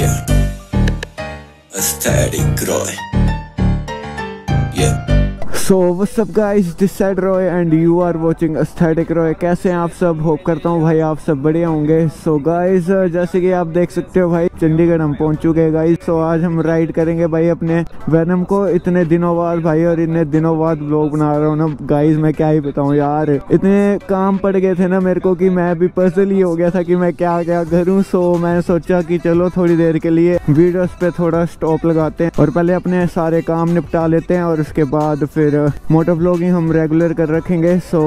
Yeah. A static growing. So what's up guys this side Roy and you are watching Aesthetic Roy कैसे हैं आप सब? Hope करता हूँ भाई आप सब बढ़िया होंगे। सो गाइस जैसे कि आप देख सकते हो भाई, चंडीगढ़ हम पहुँच चुके हैं गाइस सो आज हम राइड करेंगे भाई अपने वैनम को। इतने दिनों बाद भाई और इतने दिनों बाद ब्लॉग बना रहा हूँ ना। गाइस मैं क्या ही बताऊँ यार। इतने काम पड़ गए थे ना मेरे को कि मैं भी पजल ही हो गया था कि मैं क्या क्या करूँ। सो so मैंने सोचा कि चलो थोड़ी देर के लिए वीडियोस पे थोड़ा स्टॉप लगाते हैं और पहले अपने सारे काम निपटा लेते हैं और उसके बाद फिर मोटो ब्लॉगिंग हम रेगुलर कर रखेंगे सो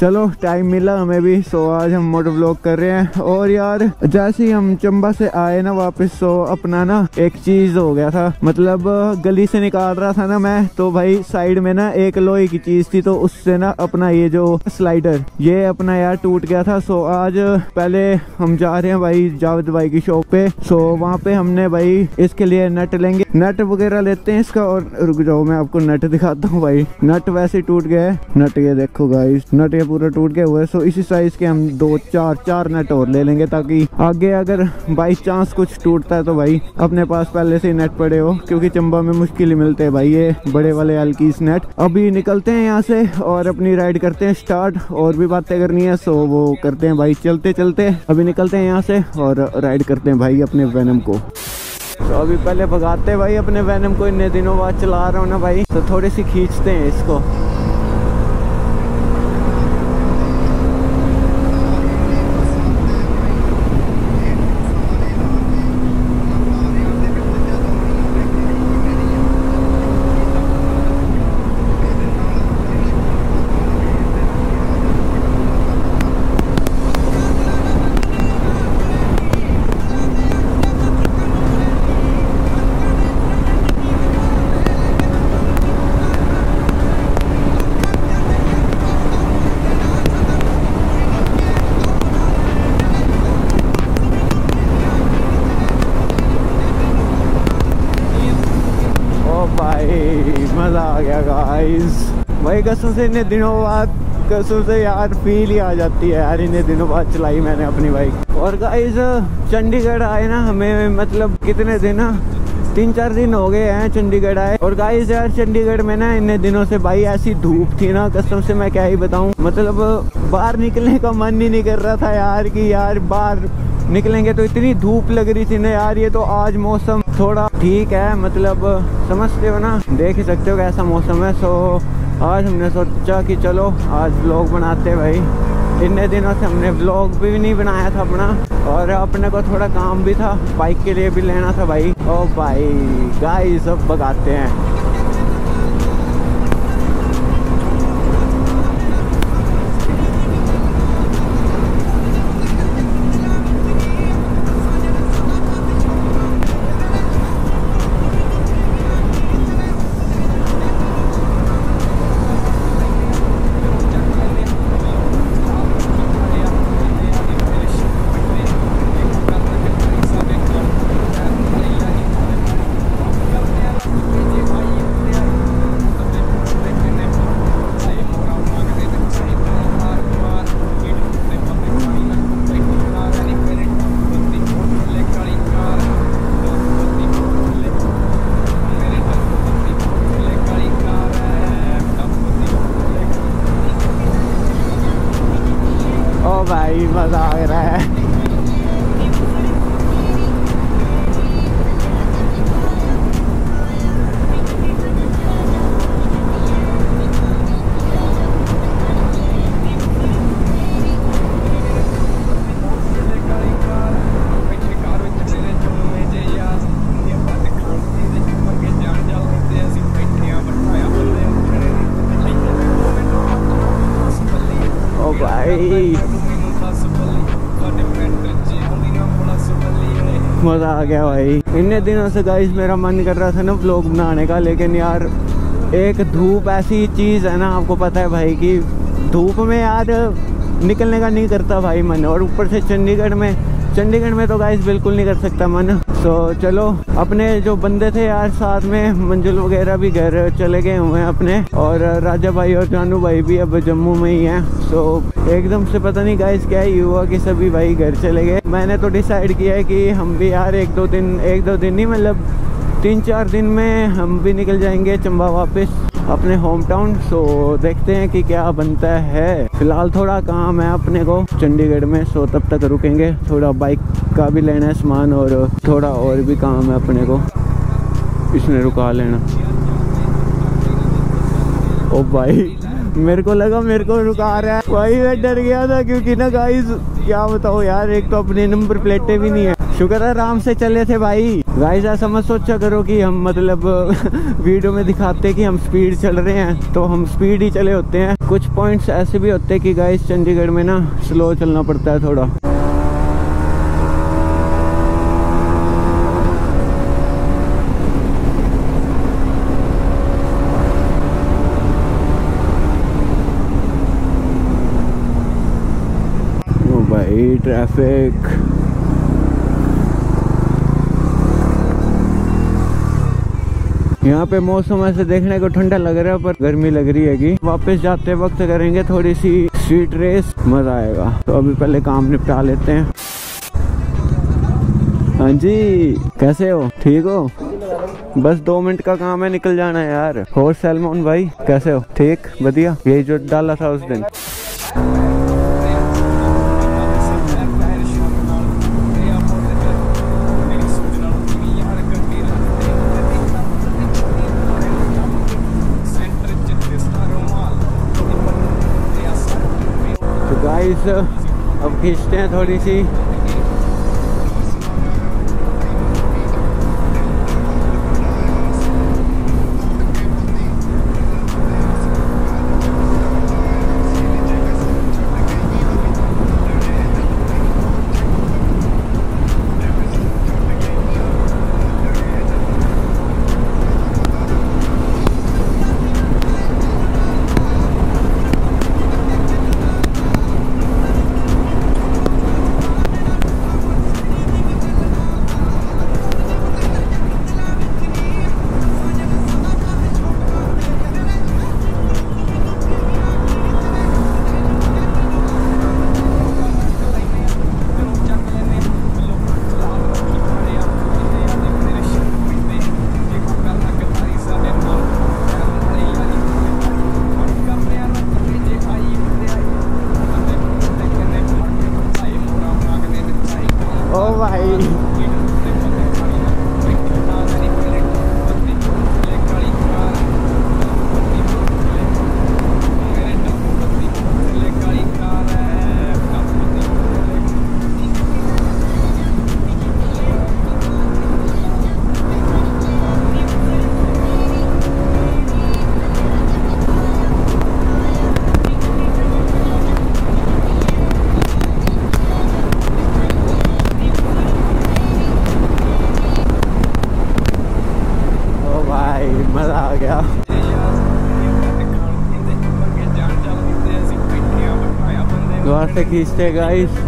चलो टाइम मिला हमें भी सो आज हम मोटो ब्लॉग कर रहे हैं। और यार, जैसे ही हम चंबा से आए ना वापस सो अपना ना एक चीज़ हो गया था। मतलब गली से निकाल रहा था ना मैं तो भाई साइड में ना एक लोहे की चीज़ थी तो उससे ना अपना ये जो स्लाइडर ये अपना यार टूट गया था। सो आज पहले हम जा रहे हैं भाई जावेद भाई की शॉप पे। सो वहाँ पे हमने भाई इसके लिए नट लेंगे। नट वगैरह लेते हैं इसका, और रुक जाओ, मैं आपको नट दिखाता हूँ भाई। नट वैसे टूट है। नट ये देखो गाइस नट ये पूरा टूट गया हुआ है। सो इसी साइज़ के हम दो, चार चार नट और ले लेंगे ताकि आगे अगर बाई चांस कुछ टूटता है तो भाई, अपने पास पहले से नेट पड़े हो, क्योंकि चंबा में मुश्किल ही मिलते हैं भाई ये बड़े वाले एलकीस नेट अभी निकलते हैं यहाँ से और अपनी राइड करते हैं स्टार्ट और भी बातें करनी है सो वो करते हैं भाई, चलते चलते। अभी निकलते हैं यहाँ से और राइड करते हैं भाई अपने वैनम को। तो अभी पहले भगाते भाई अपने वैनम को, इतने दिनों बाद चला रहा हूँ ना भाई। तो थोड़ी सी खींचते हैं इसको। भाई, कसम से इतने दिनों बाद, कसम से यार फील ही आ जाती है यार, इतने दिनों बाद चलाई मैंने अपनी बाइक और गाइज़ चंडीगढ़ आए ना हमें मतलब कितने दिन, तीन चार दिन हो गए हैं चंडीगढ़ आए। और गाइस यार चंडीगढ़ में ना इतने दिनों से भाई ऐसी धूप थी ना, कसम से मैं क्या ही बताऊँ। मतलब बाहर निकलने का मन ही नहीं कर रहा था यार कि यार बाहर निकलेंगे तो इतनी धूप लग रही थी ना यार, ये तो आज मौसम थोड़ा ठीक है मतलब समझते हो ना, देख सकते हो कैसा मौसम है। सो आज हमने सोचा कि चलो, आज ब्लॉग बनाते भाई। इतने दिनों से हमने ब्लॉग भी नहीं बनाया था अपना, और अपने को थोड़ा काम भी था बाइक के लिए भी लेना था भाई। ओ भाई गाय सब भगाते हैं। मज़ा आ गया भाई। इतने दिनों से गाइस मेरा मन कर रहा था ना ब्लॉग बनाने का, लेकिन यार एक धूप ऐसी चीज़ है ना, आपको पता है भाई कि धूप में यार निकलने का नहीं करता भाई मन, और ऊपर से चंडीगढ़ में चंडीगढ़ में तो गाइस बिल्कुल नहीं कर सकता मन। तो चलो, अपने जो बंदे थे यार साथ में, मंजुल वगैरह भी घर चले गए हुए हैं अपने। और राजा भाई और जानू भाई भी अब जम्मू में ही हैं। तो एकदम से पता नहीं गाइस क्या ही हुआ कि सभी भाई घर चले गए। मैंने तो डिसाइड किया है कि हम भी यार एक दो दिन, एक दो दिन नहीं मतलब तीन चार दिन में हम भी निकल जाएँगे चंबा वापस। अपने होम टाउन सो देखते हैं कि क्या बनता है। फ़िलहाल थोड़ा काम है अपने को। चंडीगढ़ में सो तब तक रुकेंगे। थोड़ा बाइक का भी लेना है सामान और थोड़ा और भी काम है अपने को। इसने रुका लेना। ओ भाई, मेरे को लगा मेरे को रुका रहा है। भाई, मैं डर गया था क्योंकि ना गाइस क्या बताओ यार, एक तो अपने नंबर प्लेटें भी नहीं है। शुक्र है आराम से चले थे भाई। गाइस ऐसा मत सोचा करो कि हम मतलब वीडियो में दिखाते कि हम स्पीड चल रहे हैं तो हम स्पीड ही चले होते हैं। कुछ पॉइंट्स ऐसे भी होते हैं कि गाइस चंडीगढ़ में ना स्लो चलना पड़ता है थोड़ा। ट्रैफ़िक यहाँ पे मौसम ऐसे देखने को ठंडा लग रहा है, पर गर्मी लग रही है वापस जाते वक्त करेंगे थोड़ी सी स्वीट रेस मज़ा आएगा। तो अभी पहले काम निपटा लेते हैं। हाँ जी, कैसे हो? ठीक हो? बस दो मिनट का काम है, निकल जाना है यार। और सलमान भाई, कैसे हो? ठीक? बढ़िया? यही जो डाला था उस दिन। गाइस अब खींचते हैं थोड़ी सी। गया। द्वार से खींचते गाइस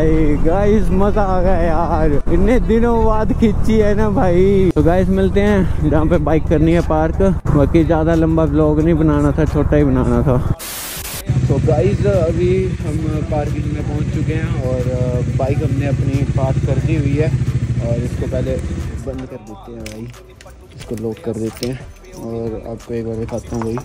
भाई। गाइस मज़ा आ गया यार। इतने दिनों बाद खींची है ना भाई। तो गाइस मिलते हैं। जहाँ पे बाइक करनी है पार्क बाकी ज़्यादा लंबा ब्लॉग नहीं बनाना था, छोटा ही बनाना था। तो गाइस अभी हम पार्किंग में पहुँच चुके हैं और बाइक हमने अपनी पार्क कर दी हुई है। और इसको पहले बंद कर देते हैं भाई। इसको लॉक कर देते हैं। और आपको एक बार दिखाता हूँ भाई।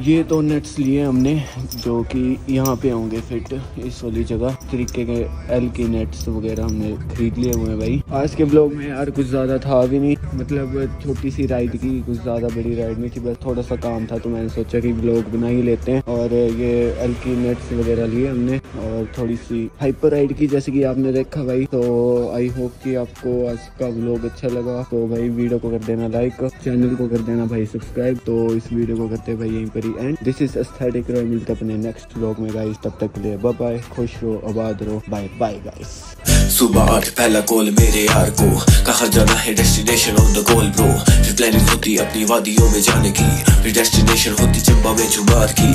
ये दो नेट्स लिए हमने, जो कि यहाँ पे होंगे फिट इस वाली जगह। तरीके के एल के नेट्स वगैरह हमने खरीद लिए हुए हैं भाई। आज के ब्लॉग में यार कुछ ज़्यादा था भी नहीं। मतलब छोटी सी राइड की, कुछ ज़्यादा बड़ी राइड नहीं थी, बस थोड़ा सा काम था तो मैंने सोचा कि ब्लॉग बना ही लेते हैं। और ये एल की नेट्स वगैरह लिए हमने, और थोड़ी सी हाइपर राइड की, जैसे कि आपने देखा भाई। तो आई होप कि आपको आज का ब्लॉग अच्छा लगा। तो भाई वीडियो को कर देना लाइक चैनल को कर देना भाई सब्सक्राइब तो इस वीडियो को करते भाई यहीं पर ही and this is Aesthetic Roy मिलते अपने नेक्स्ट ब्लॉग में गाइस तब तक के लिए बाय बाय खुश रहो, आबाद रहो. बाय बाय गाइस सुबह आठ, पहला कॉल मेरे यार को। कहा जाना है destination on the goal bro फिर प्लानिंग होती अपनी वादियों में जाने की। फिर डेस्टिनेशन होती चंबा में जुबार की।